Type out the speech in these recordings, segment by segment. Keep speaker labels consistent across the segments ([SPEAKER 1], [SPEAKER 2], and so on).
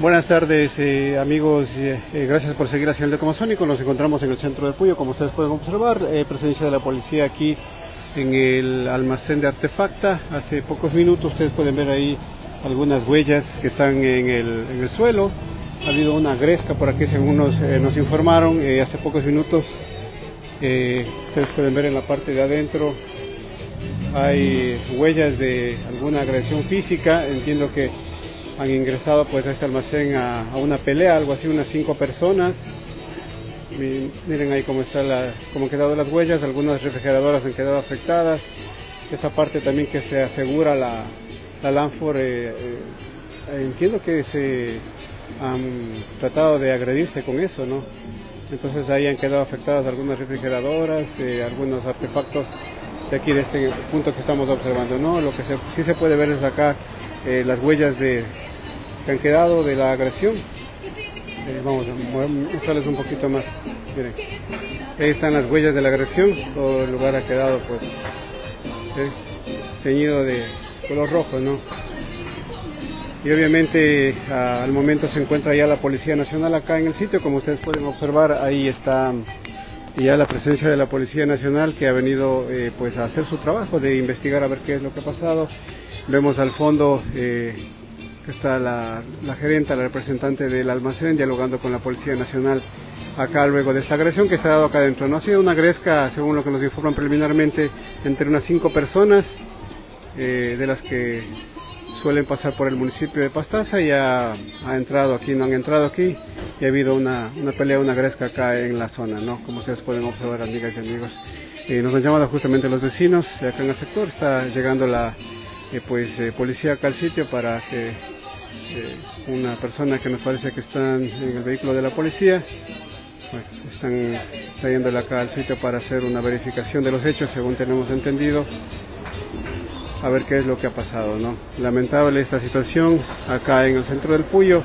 [SPEAKER 1] Buenas tardes eh, amigos, eh, eh, gracias por seguir la señal de Comazónico. Nos encontramos en el centro de Puyo, como ustedes pueden observar, presencia de la policía aquí en el almacén de artefacta. Hace pocos minutos ustedes pueden ver ahí algunas huellas que están en el, en el suelo. Ha habido una gresca por aquí, según nos, nos informaron hace pocos minutos. ustedes pueden ver en la parte de adentro hay huellas de alguna agresión física. Entiendo que han ingresado pues a este almacén a, una pelea, algo así, unas cinco personas. Miren ahí cómo, está cómo han quedado las huellas, algunas refrigeradoras han quedado afectadas. Esta parte también que se asegura la, la Lanfor, eh, eh, entiendo que se han tratado de agredirse con eso, ¿no? Entonces ahí han quedado afectadas algunas refrigeradoras, eh, algunos artefactos de aquí de este punto que estamos observando, ¿no? Lo que sí se puede ver es acá las huellas de, que han quedado de la agresión. Eh, vamos a mostrarles un poquito más. Miren, ahí están las huellas de la agresión. Todo el lugar ha quedado pues eh, teñido de color rojo, ¿no? Y obviamente al momento se encuentra ya la Policía Nacional acá en el sitio, como ustedes pueden observar, ahí está ya la presencia de la Policía Nacional que ha venido eh, pues a hacer su trabajo de investigar a ver qué es lo que ha pasado. Vemos al fondo está la, la gerenta, la representante del almacén, dialogando con la Policía Nacional acá luego de esta agresión que se ha dado acá adentro. No ha sido una gresca, según lo que nos informan preliminarmente, entre unas cinco personas, eh, de las que suelen pasar por el municipio de Pastaza y ha, entrado aquí, no han entrado aquí y ha habido una, pelea, una gresca acá en la zona, ¿no? Como ustedes pueden observar, amigas y amigos. Eh, nos han llamado justamente los vecinos acá en el sector, está llegando la eh, pues, policía acá al sitio para que una persona que nos parece que están en el vehículo de la policía. están trayéndola acá al sitio para hacer una verificación de los hechos, según tenemos entendido, a ver qué es lo que ha pasado. ¿no? Lamentable esta situación acá en el centro del Puyo.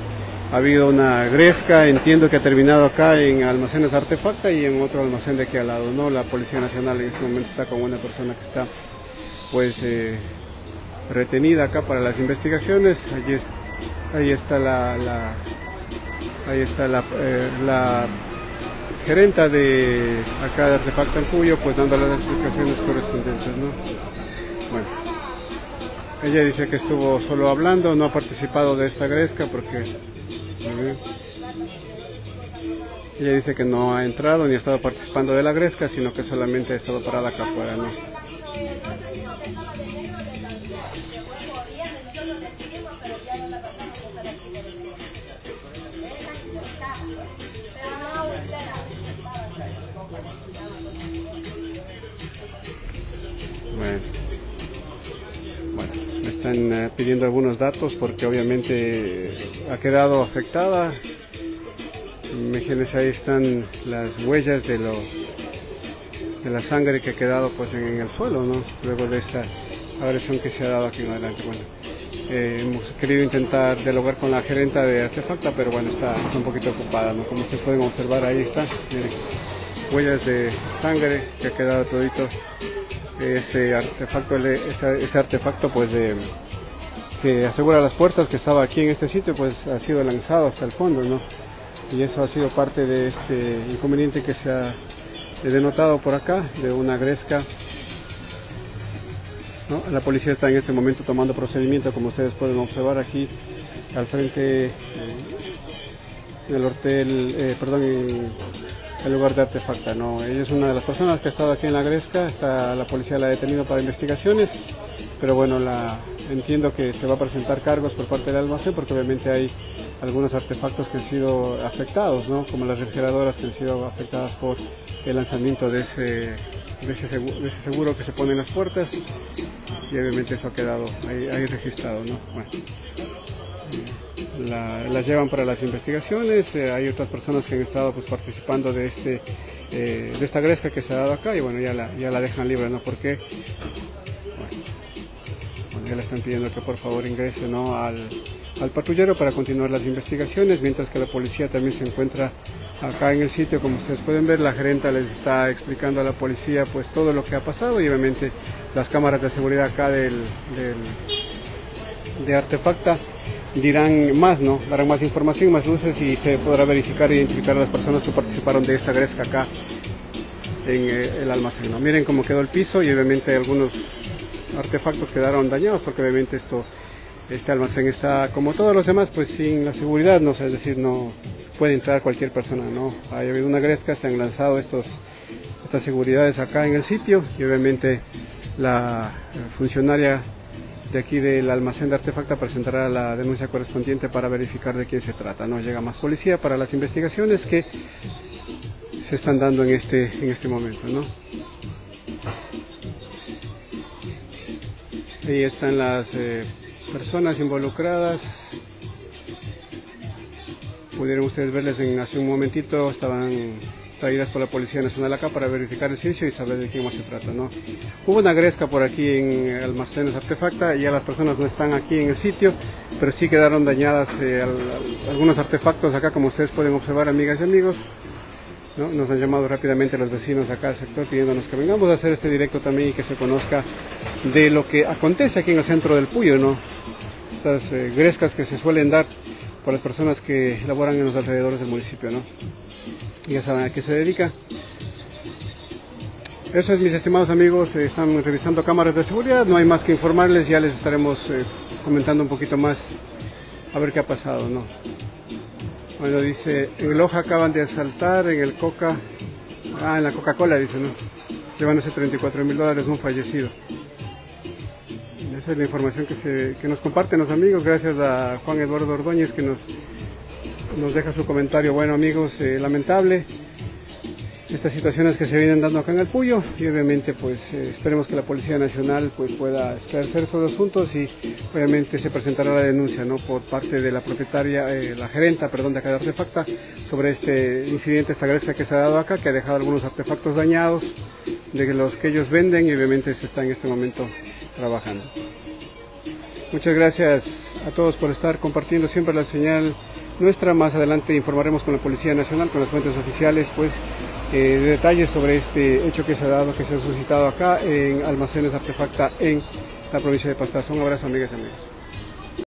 [SPEAKER 1] Ha habido una gresca, entiendo que ha terminado acá en almacenes artefacta y en otro almacén de aquí al lado. ¿no? La Policía Nacional en este momento está con una persona que está pues eh, retenida acá para las investigaciones. Allí Ahí está la, ahí está la, eh, la, gerenta de acá de Artefacto Cuyo, pues dando las explicaciones correspondientes, ¿no? Bueno, ella dice que estuvo solo hablando, no ha participado de esta gresca porque ella dice que no ha entrado ni ha estado participando de la gresca, sino que solamente ha estado parada acá afuera, ¿no? Están eh, pidiendo algunos datos porque obviamente ha quedado afectada. Imagínense ahí están las huellas de lo de la sangre que ha quedado pues en, el suelo, ¿no? Luego de esta agresión que se ha dado aquí en adelante. Bueno, eh, hemos querido intentar dialogar con la gerenta de Artefacta, pero bueno, está, un poquito ocupada. Como ustedes pueden observar, ahí está, miren, huellas de sangre que ha quedado todito ese artefacto, ese, artefacto pues que asegura las puertas que estaba aquí en este sitio pues ha sido lanzado hasta el fondo, ¿no? Y eso ha sido parte de este inconveniente que se ha denotado por acá, de una gresca. La policía está en este momento tomando procedimiento, como ustedes pueden observar aquí al frente del hotel, eh, perdón, el lugar de artefacta. ¿no? Ella es una de las personas que ha estado aquí en la Gresca, está, la policía la ha detenido para investigaciones, pero bueno, la, entiendo que se va a presentar cargos por parte del almacén porque obviamente hay algunos artefactos que han sido afectados, ¿no? como las refrigeradoras que han sido afectadas por el lanzamiento de ese, de ese, seguro, que se pone en las puertas y obviamente eso ha quedado ahí, registrado. ¿no? La, las llevan para las investigaciones. Eh, hay otras personas que han estado pues, participando de, este, eh, de esta gresca que se ha dado acá y bueno, ya la, ya la dejan libre, ¿no? Porque bueno, ya le están pidiendo que por favor ingrese ¿no? al, al patrullero para continuar las investigaciones, mientras que la policía también se encuentra acá en el sitio, como ustedes pueden ver, la gerenta les está explicando a la policía pues todo lo que ha pasado y obviamente las cámaras de seguridad acá del, del de Artefacta dirán más, ¿no? Darán más información, más luces y se podrá verificar e identificar a las personas que participaron de esta gresca acá en eh, el almacén. ¿no? Miren cómo quedó el piso y obviamente algunos artefactos quedaron dañados porque obviamente esto, este almacén está como todos los demás pues sin la seguridad, ¿no? es decir, no puede entrar cualquier persona, ¿no? Ha habido una gresca, se han lanzado estos, estas seguridades acá en el sitio y obviamente la funcionaria de aquí del almacén de artefacta presentará la denuncia correspondiente para verificar de quién se trata. No llega más policía para las investigaciones que se están dando en este, en este momento. ¿no? Ahí están las eh, personas involucradas. Pudieron ustedes verles en hace un momentito, estaban traídas por la Policía Nacional acá para verificar el sitio y saber de quién más se trata. ¿no? Hubo una gresca por aquí en almacenes artefacta, ya las personas no están aquí en el sitio, pero sí quedaron dañadas eh, algunos artefactos acá, como ustedes pueden observar, amigas y amigos. ¿no? Nos han llamado rápidamente los vecinos acá del sector pidiéndonos que vengamos a hacer este directo también y que se conozca de lo que acontece aquí en el centro del Puyo, ¿no? Esas eh, grescas que se suelen dar por las personas que laboran en los alrededores del municipio, ¿no? Ya saben a qué se dedica. Eso es mis estimados amigos, eh, están revisando cámaras de seguridad, no hay más que informarles, ya les estaremos eh, comentando un poquito más a ver qué ha pasado, ¿no? Bueno, dice, en Loja acaban de asaltar, en el Coca, ah, en la Coca-Cola, dice, ¿no? Llevándose 34 mil dólares un fallecido. Esa es la información que, se, que nos comparten los amigos, gracias a Juan Eduardo Ordóñez que nos nos deja su comentario. Bueno amigos, eh, lamentable estas situaciones que se vienen dando acá en el Puyo y obviamente pues eh, esperemos que la Policía Nacional pues pueda esclarecer estos asuntos y obviamente se presentará la denuncia ¿no? por parte de la propietaria, eh, la gerenta perdón de acá de Artefacta sobre este incidente, esta gresca que se ha dado acá que ha dejado algunos artefactos dañados de los que ellos venden y obviamente se está en este momento trabajando. Muchas gracias a todos por estar compartiendo siempre la señal nuestra. Más adelante informaremos con la Policía Nacional, con las fuentes oficiales, pues eh, detalles sobre este hecho que se ha dado, que se ha suscitado acá en Almacenes Artefacta en la provincia de Pastaza. Un abrazo, amigas y amigos.